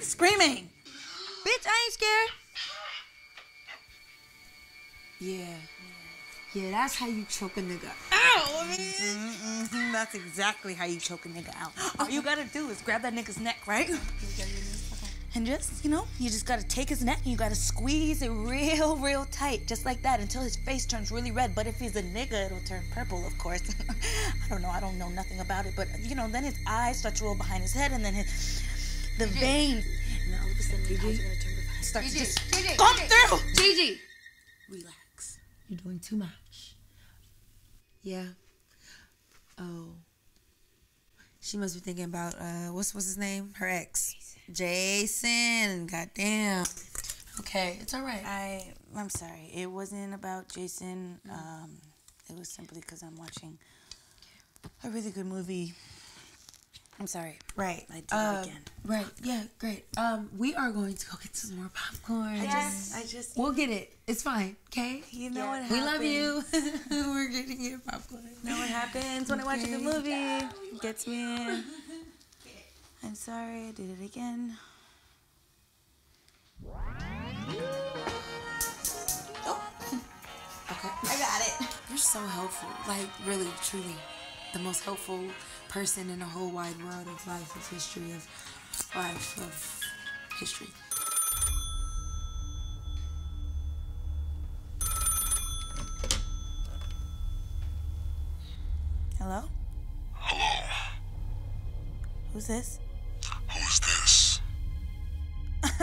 you screaming? Bitch, I ain't scared. Yeah. Yeah, that's how you choke a nigga. Ow. Mm-hmm, that's exactly how you choke a nigga out. All you gotta do is grab that nigga's neck, right? And just, you know, you just gotta take his neck and you gotta squeeze it real, real tight, just like that, until his face turns really red. But if he's a nigga, it'll turn purple, of course. I don't know, I don't know nothing about it, but you know, then his eyes start to roll behind his head, and then his the veins. And all of a sudden, his eyes are gonna turn. Start to just Gigi, come Gigi. through. Gigi. Relax. You're doing too much. Yeah. Oh. She must be thinking about uh what's what's his name? Her ex. Jason. Goddamn. Okay, it's all right. I I'm sorry. It wasn't about Jason. Um, it was simply because I'm watching a really good movie. I'm sorry. Right. I did Uh, it again. Right. Yeah, great. Um, we are going to go get some more popcorn. I just, I just, We'll get it. It's fine. Okay. you know what happens. We happens. love you. We're getting your popcorn. You know what happens when I watch a good movie? It gets me in. I'm sorry, I did it again. Oh. Okay. I got it. You're so helpful. Like, really, truly. The most helpful person in the whole wide world of life, of history, of life, of history. Hello? Hello, Who's this? who's this?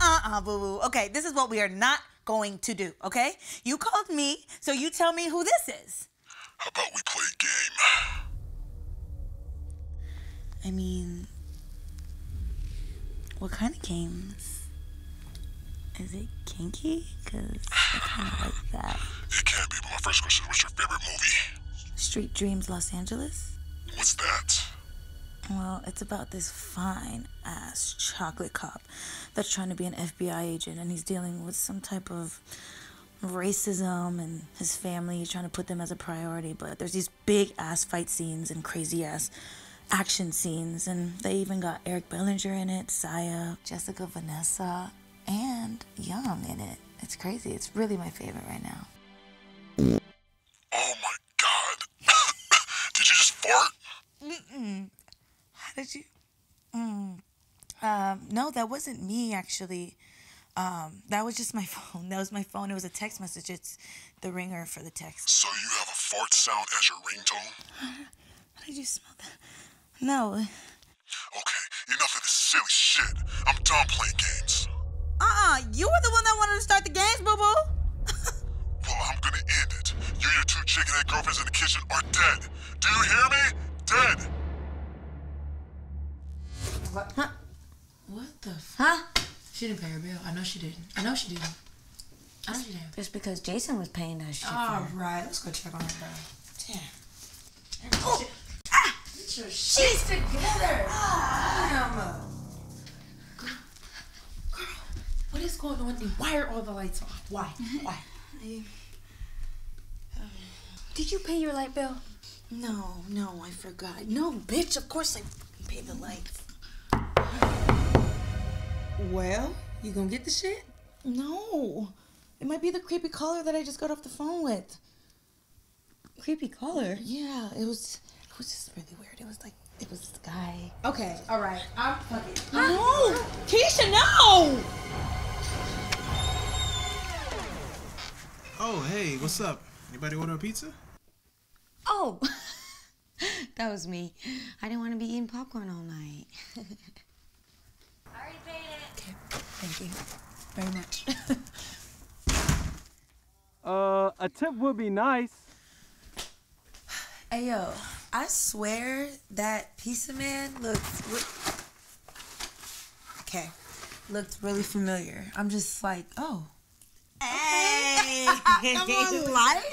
Uh-uh, boo-boo. Okay, this is what we are not going to do, okay? You called me, so you tell me who this is. How about we play I mean, what kind of games? Is it kinky? Because I kind of like that. It can't be, but my first question is what's your favorite movie? Street Dreams Los Angeles? What's that? Well, it's about this fine ass chocolate cop that's trying to be an FBI agent and he's dealing with some type of racism and his family. He's trying to put them as a priority, but there's these big ass fight scenes and crazy ass action scenes. And they even got Eric Bellinger in it, Siya, Jessica Vanessa, and Yung in it. It's crazy. It's really my favorite right now. Oh my god. Did you just fart? Mm-mm. How did you? Mm. Um, no, that wasn't me actually. Um, that was just my phone. That was my phone. It was a text message. It's the ringer for the text. So you have a fart sound as your ringtone? How did you smell that? No. Okay, enough of this silly shit. I'm done playing games. Uh-uh. You were the one that wanted to start the games, boo boo. Well, I'm gonna end it. You and your two chickenhead girlfriends in the kitchen are dead. Do you hear me? Dead. What Huh? What the f- Huh? She didn't pay her bill. I know she didn't. I know she didn't. I know she didn't. Just because Jason was paying that shit. All right, let's go check on her, bro. Damn. Oh. Shit together. Damn. Girl, girl, what is going on? And why are all the lights off? Why? Mm-hmm. Why? Um, Did you pay your light bill? No, no, I forgot. No, bitch. Of course I paid the lights. Well, you gonna get the shit? No. It might be the creepy caller that I just got off the phone with. Creepy caller. Yeah, it was. It was just really weird. It was like it was this guy. Okay, all right. I'm fucking. No, Keisha, no. Oh, hey, what's up? Anybody order a pizza? Oh, that was me. I didn't want to be eating popcorn all night. I already paid it. Okay, thank you very much. Uh, a tip would be nice. hey yo, I swear that pizza man looked. Re- okay, looked really familiar. I'm just like, oh. Hey. Come on, light.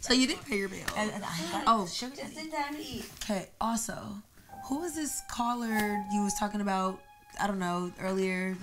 So you didn't pay your bill. oh, Just in time to eat. Okay. Also, who was this caller you was talking about? I don't know earlier.